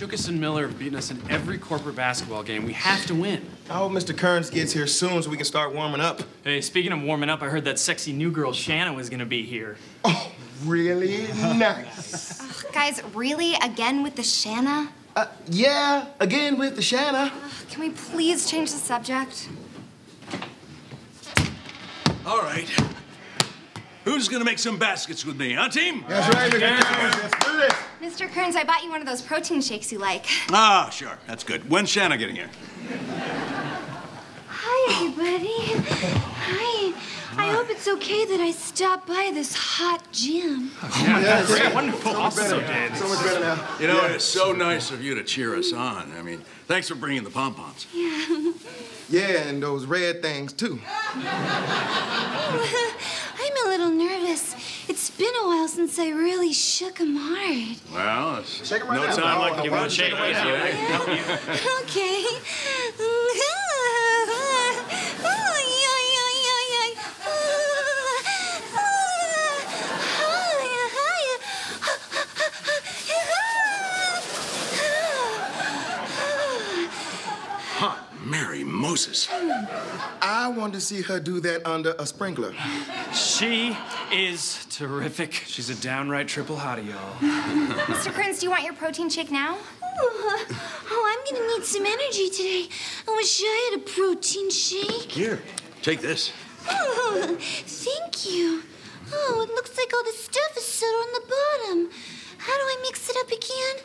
Shookus and Miller have beaten us in every corporate basketball game. We have to win. I hope Mr. Kearns gets here soon so we can start warming up. Hey, speaking of warming up, I heard that sexy new girl Shana was gonna be here. Oh, really? nice. Ugh, guys, really? Again with the Shana? Uh, yeah, again with the Shana. Ugh, can we please change the subject? All right. Who's gonna make some baskets with me, huh, team? That's right, Mr. Kearns. Let's do this. Mr. Kearns, I bought you one of those protein shakes you like. Ah, sure. That's good. When's Shana getting here? Hi, everybody. Hi. I hope it's okay that I stopped by this hot gym. Yeah, that's great. Wonderful. So much Also better. did. So much better now. You know, it's so nice of you to cheer us on. I mean, thanks for bringing the pom-poms. Yeah. yeah, and those red things, too. I'm a little nervous. It's been a while since I really shook 'em hard. Well, it's Shake 'em right no now. time Oh, like why giving don't a you shake shake 'em right right now? Okay. Mary Moses. I want to see her do that under a sprinkler. She is terrific. She's a downright triple hottie, y'all. Mr. Kearns, do you want your protein shake now? Oh, oh, I'm gonna need some energy today. I wish I had a protein shake. Here, take this. Oh, thank you. Oh, it looks like all the stuff is settled on the bottom. How do I mix it up again?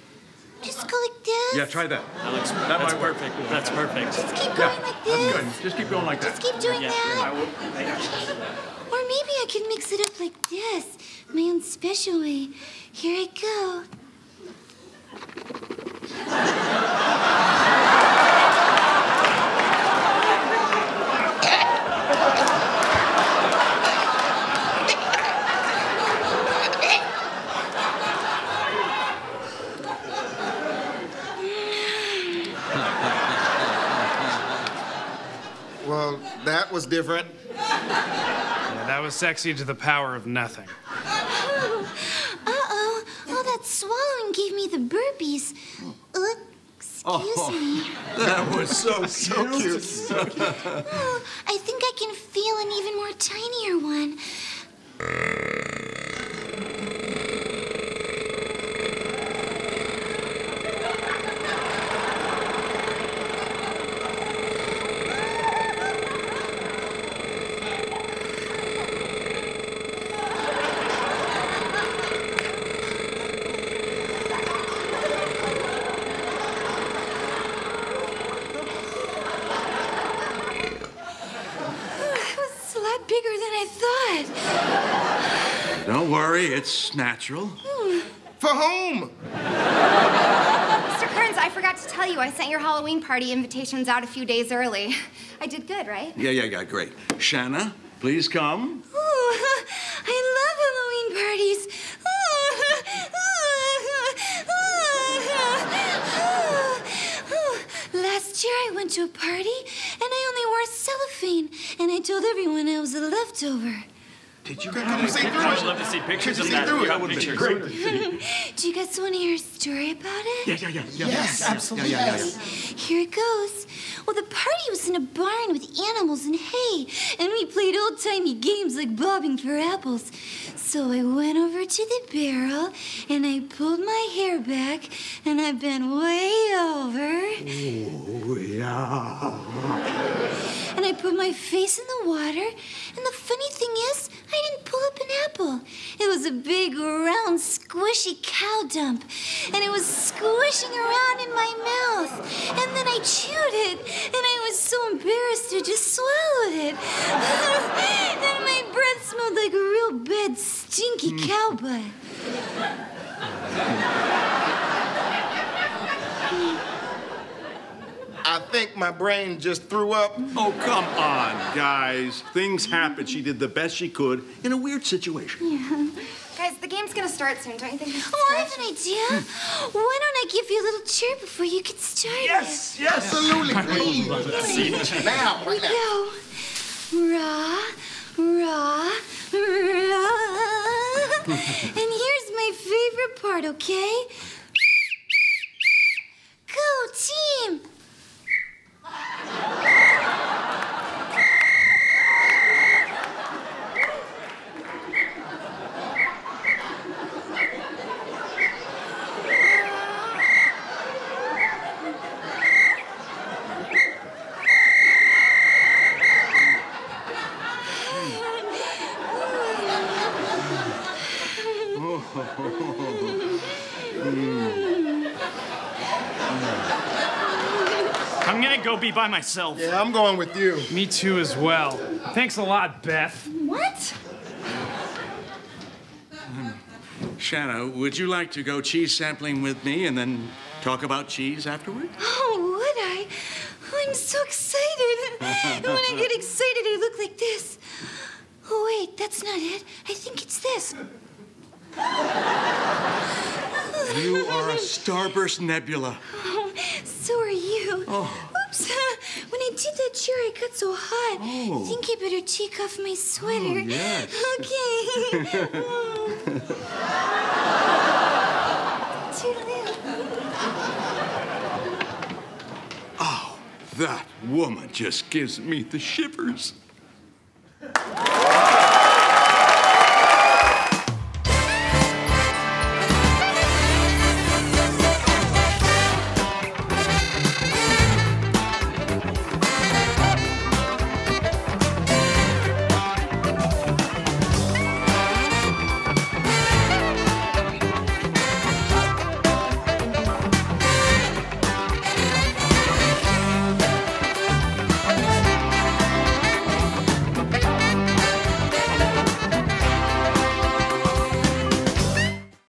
Just go like this? Yeah, try that. That looks That that's might work. perfect. That's perfect. Just keep going like this. That's Good. Just keep going like Just keep doing Yeah, that. I will. Or maybe I can mix it up like this, my own special way. Here I go. Well, that was different. Yeah, that was sexy to the power of nothing. Uh-oh. All that swallowing gave me the burpees. Uh, excuse me. That was so So cute. Oh, I think I can feel an even more tinier one. It was a lot bigger than I thought. Don't worry, it's natural. Hmm. For whom? Mr. Kearns, I forgot to tell you, I sent your Halloween party invitations out a few days early. I did good, right? Yeah, yeah, yeah, great. Shana, please come. Ooh, I love Halloween parties. Last year I went to a party and I only wore cellophane and I told everyone I was a leftover. Did you Can you see through I'd love to see pictures of see that. through it? That would've been pictures. Do you guys want to hear a story about it? Yeah, yeah, yeah, yeah. Yes, absolutely. Yeah, yeah, yeah, Here it goes. Well, the party was in a barn with animals and hay, and we played old timey games like bobbing for apples. So I went over to the barrel and I pulled my hair back and I bent way over. Oh, yeah. And I put my face in the water. And the funny thing is, I didn't pull up an apple. It was a big, round, squishy cow dump. And it was squishing around in my mouth. And then I chewed it. And I was so embarrassed I just swallowed it. and my breath smelled like a real bad, stinky hmm. cow butt. I think my brain just threw up. Oh, come on, guys. Things happen. She did the best she could in a weird situation. Yeah. Guys, the game's gonna start soon. Don't you think we should Oh, I have an idea. Why don't I give you a little cheer before you get started? yes. Absolutely. Please. Now, right now. Go. Ra, ra, ra. and here's my favorite part, okay? I'm gonna go be by myself. Yeah, I'm going with you. Me too, as well. Thanks a lot, Beth. What? Shana, would you like to go cheese sampling with me and then talk about cheese afterward? Oh, would I? Oh, I'm so excited. and when I get excited, I look like this. Oh, wait, that's not it. I think it's this. You are a starburst nebula. Oh, so are you. Oh. Oops. When I did that chair, I got so hot. Oh. I think I better take off my sweater. Oh, yes. Okay. Toodaloo. Oh, that woman just gives me the shivers.